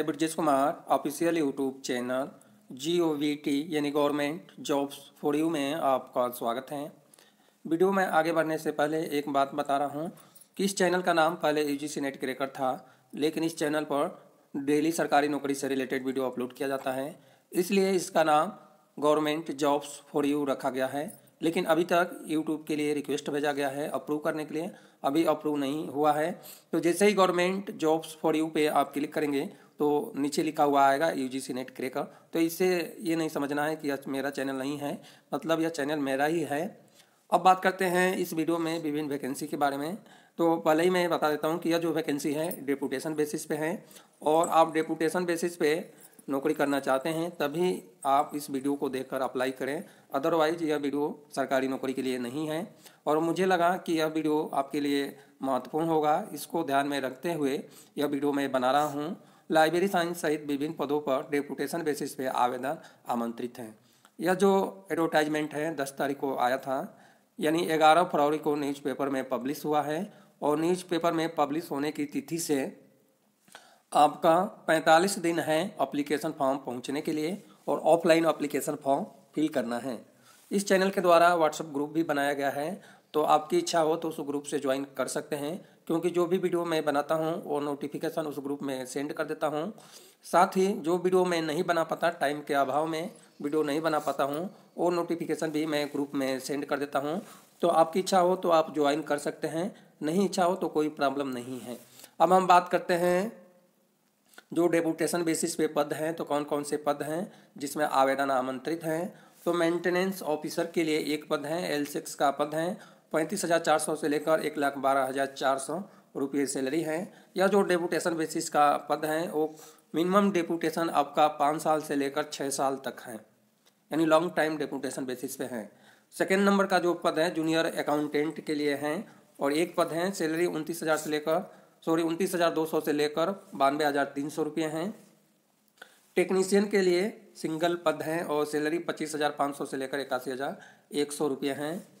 है Brajesh Kumar official YouTube channel G O V T यानी government jobs for you में आपका स्वागत है। वीडियो में आगे बढ़ने से पहले एक बात बता रहा हूँ कि इस चैनल का नाम पहले U G C NET cracker था, लेकिन इस चैनल पर डेली सरकारी नौकरी से रिलेटेड वीडियो अपलोड किया जाता है। इसलिए इसका नाम गवर्नमेंट जॉब्स फॉर यू रखा गया है, लेकिन अभी तक यूट्यूब के लिए रिक्वेस्ट भेजा गया है अप्रूव करने के लिए। अभी अप्रूव नहीं हुआ है। तो जैसे ही गवर्नमेंट जॉब्स फॉर यू पे आप क्लिक करेंगे तो नीचे लिखा हुआ आएगा U G C NET cracker तो इससे ये नहीं समझना है कि यह मेरा चैनल नहीं है। मतलब यह चैनल मेरा ही है। अब बात करते हैं इस वीडियो में विभिन्न वैकेंसी के बारे में। तो पहले ही मैं बता देता हूँ कि यह जो वैकेंसी है डेपुटेशन बेसिस पे है। और आप डेपुटेशन बेसिस पे नौकरी करना चाहते हैं, तभी आप इस वीडियो को देखकर अप्लाई करें। अदरवाइज़ यह वीडियो सरकारी नौकरी के लिए नहीं है। और मुझे लगा कि यह वीडियो आपके लिए महत्वपूर्ण होगा। इसको ध्यान में रखते हुए यह वीडियो मैं बना रहा हूँ। लाइब्रेरी साइंस सहित विभिन्न पदों पर डेपुटेशन बेसिस पे आवेदन आमंत्रित हैं। यह जो एडवर्टाइजमेंट है, दस तारीख को आया था, यानी ग्यारह फरवरी को न्यूज़पेपर में पब्लिश हुआ है और न्यूज़पेपर में पब्लिश होने की तिथि से आपका 45 दिन है अप्लीकेशन फॉर्म पहुँचने के लिए और ऑफलाइन अप्लीकेशन फॉर्म फिल करना है। इस चैनल के द्वारा व्हाट्सएप ग्रुप भी बनाया गया है तो आपकी इच्छा हो तो उस ग्रुप से ज्वाइन कर सकते हैं। क्योंकि जो भी वीडियो मैं बनाता हूँ, वो नोटिफिकेशन उस ग्रुप में सेंड कर देता हूँ। साथ ही जो वीडियो मैं नहीं बना पाता टाइम के अभाव में वीडियो नहीं बना पाता हूँ, वो नोटिफिकेशन भी मैं ग्रुप में सेंड कर देता हूँ। तो आपकी इच्छा हो तो आप ज्वाइन कर सकते हैं, नहीं इच्छा हो तो कोई प्रॉब्लम नहीं है। अब हम बात करते हैं, जो डेपुटेशन बेसिस पे पद हैं तो कौन कौन से पद हैं, जिसमें आवेदन आमंत्रित हैं? तो मेंटेनेंस ऑफिसर के लिए एक पद है एल सिक्स का पद है पैंतीस हज़ार चार सौ से लेकर एक लाख बारह हज़ार चार सौ रुपये सैलरी है। या जो डेपुटेशन बेसिस का पद है, वो मिनिमम डेपुटेशन आपका पाँच साल से लेकर छः साल तक है। यानी लॉन्ग टाइम डेपुटेशन बेसिस पे है। सेकेंड नंबर का जो पद है, जूनियर अकाउंटेंट के लिए हैं, और एक पद है, सैलरी उनतीस हज़ार से लेकर, सॉरी, उनतीस हज़ार दो सौ से लेकर बानवे हज़ार तीन सौ रुपये हैं। टेक्नीशियन के लिए सिंगल पद हैं, और सैलरी पच्चीस हज़ार पाँच सौ से लेकर इक्यासी हज़ार एक सौ रुपये हैं।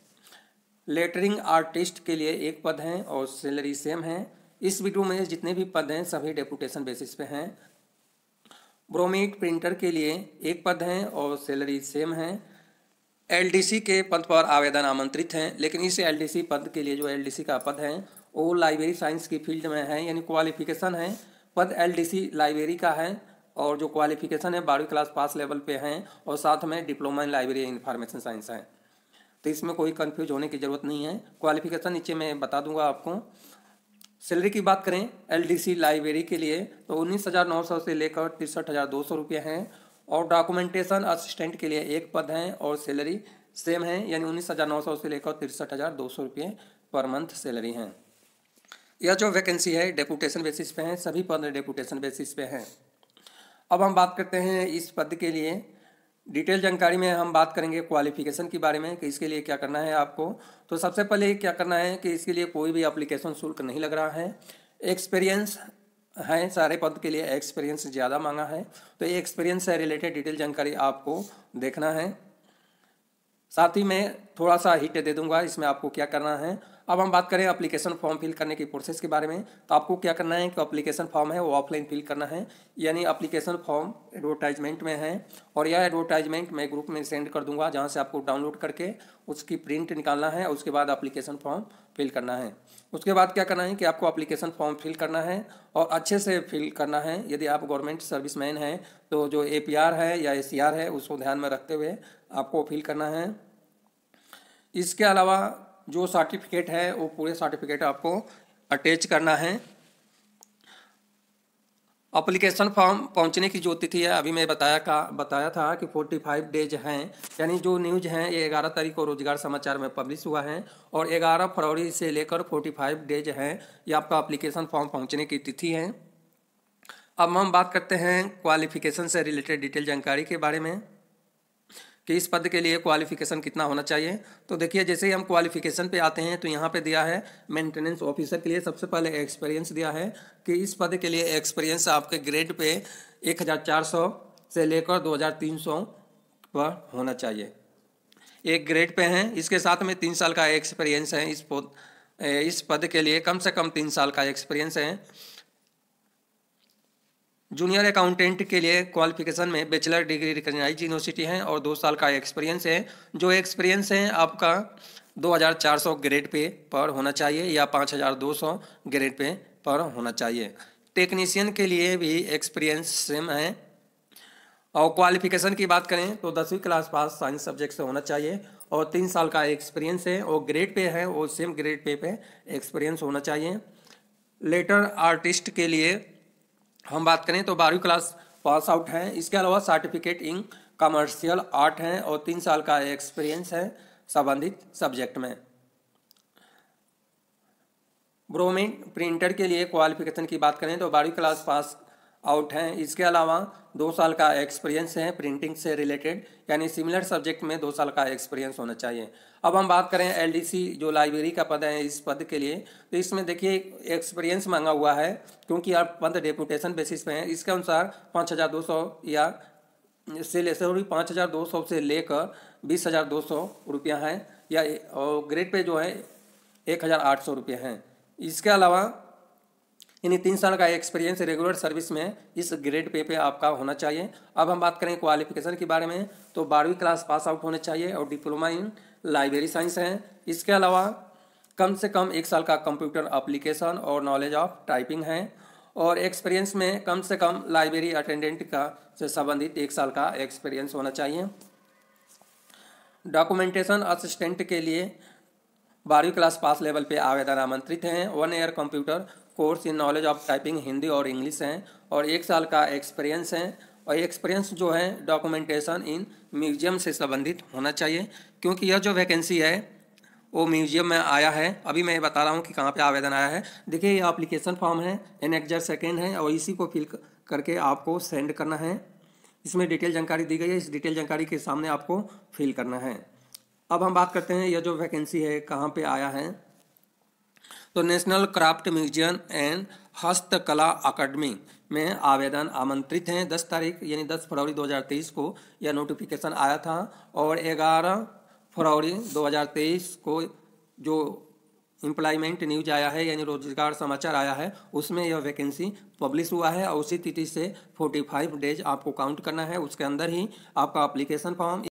लेटरिंग आर्टिस्ट के लिए एक पद हैं और सैलरी सेम है। इस वीडियो में जितने भी पद हैं, सभी डेपुटेशन बेसिस पे हैं। ब्रोमीट प्रिंटर के लिए एक पद हैं और सैलरी सेम है। एलडीसी के पद पर आवेदन आमंत्रित हैं, लेकिन इस एलडीसी पद के लिए जो एलडीसी का पद है, वो लाइब्रेरी साइंस की फ़ील्ड में है, यानी क्वालिफिकेशन है। पद एलडीसी लाइब्रेरी का है और जो क्वालिफिकेशन है, बारहवीं क्लास पास लेवल पे हैं और साथ में diploma in library information science है। तो इसमें कोई कंफ्यूज होने की ज़रूरत नहीं है। क्वालिफिकेशन नीचे मैं बता दूँगा आपको। सैलरी की बात करें एलडीसी लाइब्रेरी के लिए तो उन्नीस हज़ार नौ सौ से लेकर तिरसठ हज़ार दो सौ रुपये हैं। और डॉक्यूमेंटेशन असिस्टेंट के लिए एक पद हैं और सैलरी सेम है, यानी उन्नीस हज़ार नौ सौ से लेकर तिरसठ हज़ार दो सौ रुपये पर मंथ सैलरी हैं। यह जो वैकेंसी है डेपुटेशन बेसिस पे है, सभी पद डेपुटेशन बेसिस पे हैं। अब हम बात करते हैं इस पद के लिए। डिटेल जानकारी में हम बात करेंगे क्वालिफिकेशन के बारे में कि इसके लिए क्या करना है आपको। तो सबसे पहले क्या करना है कि इसके लिए कोई भी एप्लीकेशन शुल्क नहीं लग रहा है। एक्सपीरियंस है सारे पद के लिए एक्सपीरियंस ज़्यादा मांगा है। तो ये एक्सपीरियंस से रिलेटेड डिटेल जानकारी आपको देखना है। साथ ही मैं थोड़ा सा हिट दे दूँगा, इसमें आपको क्या करना है? अब हम बात करें एप्लीकेशन फॉर्म फिल करने की प्रोसेस के बारे में। तो आपको क्या करना है कि एप्लीकेशन फॉर्म है, वो ऑफलाइन फिल करना है। यानी अप्लीकेशन फॉर्म एडवर्टाइजमेंट में है और यह एडवर्टाइजमेंट मैं ग्रुप में सेंड कर दूँगा, जहाँ से आपको डाउनलोड करके उसकी प्रिंट निकालना है, उसके बाद एप्लीकेशन फॉर्म फिल करना है। उसके बाद क्या करना है कि आपको अप्लीकेशन फॉर्म फिल करना है और अच्छे से फिल करना है। यदि आप गवर्नमेंट सर्विस मैन हैं तो जो एपीआर है या एसीआर है, उसको ध्यान में रखते हुए आपको फिल करना है। इसके अलावा जो सर्टिफिकेट है, वो पूरे सर्टिफिकेट आपको अटैच करना है। अप्लीकेशन फॉर्म पहुँचने की जो तिथि है, अभी मैं बताया का, बताया था कि 45 डेज़ हैं। यानी जो न्यूज़ हैं, ये 11 तारीख को रोज़गार समाचार में पब्लिश हुआ है और 11 फरवरी से लेकर 45 डेज़ हैं, ये आपका अप्लीकेशन फॉर्म पहुँचने की तिथि है। अब हम बात करते हैं क्वालिफिकेशन से रिलेटेड डिटेल जानकारी के बारे में। कि इस पद के लिए क्वालिफिकेशन कितना होना चाहिए। तो देखिए, जैसे ही हम क्वालिफिकेशन पे आते हैं तो यहाँ पे दिया है मेंटेनेंस ऑफिसर के लिए सबसे पहले एक्सपीरियंस दिया है कि इस पद के लिए एक्सपीरियंस आपके ग्रेड पे एक हज़ार चार सौ से लेकर दो हज़ार तीन सौ पर होना चाहिए। एक ग्रेड पे हैं। इसके साथ में तीन साल का एक्सपीरियंस है। इस पद इस पद के लिए कम से कम तीन साल का एक्सपीरियंस है। जूनियर अकाउंटेंट के लिए क्वालिफिकेशन में बैचलर डिग्री रिकग्नाइज यूनिवर्सिटी है और दो साल का एक्सपीरियंस है। जो एक्सपीरियंस है, आपका 2400 ग्रेड पे पर होना चाहिए या 5200 ग्रेड पे पर होना चाहिए। टेक्नीशियन के लिए भी एक्सपीरियंस सेम है। और क्वालिफिकेशन की बात करें तो दसवीं क्लास पास साइंस सब्जेक्ट से होना चाहिए और तीन साल का एक्सपीरियंस है और ग्रेड पे है वो सेम ग्रेड पे पे एक्सपीरियंस होना चाहिए। लेटर आर्टिस्ट के लिए हम बात करें तो बारहवीं क्लास पास आउट हैं। इसके अलावा सर्टिफिकेट इन कमर्शियल आर्ट हैं और तीन साल का एक्सपीरियंस है संबंधित सब्जेक्ट में। ब्रोमिन प्रिंटर के लिए क्वालिफिकेशन की बात करें तो बारहवीं क्लास पास आउट हैं। इसके अलावा दो साल का एक्सपीरियंस है प्रिंटिंग से रिलेटेड यानी सिमिलर सब्जेक्ट में दो साल का एक्सपीरियंस होना चाहिए। अब हम बात करें एलडीसी जो लाइब्रेरी का पद है, इस पद के लिए। तो इसमें देखिए एक्सपीरियंस मांगा हुआ है, क्योंकि आप पद डेपुटेशन बेसिस पे हैं। इसके अनुसार पाँच हज़ार दो सौ या से ले सॉरी पाँच हज़ार दो सौ से लेकर बीस हज़ार दो सौ रुपया है, या, और ग्रेड पे जो है, एक हज़ार आठ सौ रुपये हैं। इसके अलावा यानी तीन साल का एक्सपीरियंस रेगुलर सर्विस में इस ग्रेड पे पे आपका होना चाहिए। अब हम बात करें क्वालिफिकेशन के बारे में तो बारहवीं क्लास पास आउट होने चाहिए और डिप्लोमा इन लाइब्रेरी साइंस है। इसके अलावा कम से कम एक साल का कंप्यूटर अप्लीकेशन और नॉलेज ऑफ़ टाइपिंग है। और एक्सपीरियंस में कम से कम लाइब्रेरी अटेंडेंट का से संबंधित एक साल का एक्सपीरियंस होना चाहिए। डॉक्यूमेंटेशन असिस्टेंट के लिए बारहवीं क्लास पास लेवल पे आवेदन आमंत्रित हैं। One year computer course in knowledge of typing Hindi और इंग्लिश हैं और एक साल का एक्सपीरियंस है और एक्सपीरियंस जो है डॉक्यूमेंटेशन इन म्यूज़ियम से संबंधित होना चाहिए, क्योंकि यह जो वैकेंसी है, वो म्यूज़ियम में आया है। अभी मैं बता रहा हूँ कि कहाँ पे आवेदन आया है। देखिए, ये अप्लीकेशन फॉर्म है एन एक्जर सेकेंड है और इसी को फिल करके आपको सेंड करना है। इसमें डिटेल जानकारी दी गई है, इस डिटेल जानकारी के सामने आपको फिल करना है। अब हम बात करते हैं यह जो वैकेंसी है, कहाँ पे आया है। तो नेशनल क्राफ्ट म्यूज़ियम एंड हस्तकला अकादमी में आवेदन आमंत्रित हैं। दस तारीख, यानी दस फरवरी 2023 को यह नोटिफिकेशन आया था और ग्यारह फरवरी 2023 को जो एम्प्लॉयमेंट न्यूज़ आया है, यानी रोज़गार समाचार आया है, उसमें यह वैकेंसी पब्लिश हुआ है और उसी तिथि से 45 डेज़ आपको काउंट करना है। उसके अंदर ही आपका अप्लीकेशन फॉर्म